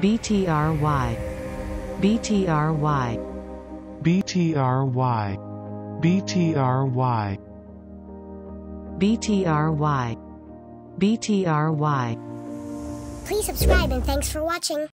BTRY. BTRY. BTRY. BTRY. BTRY. BTRY. Please subscribe and thanks for watching.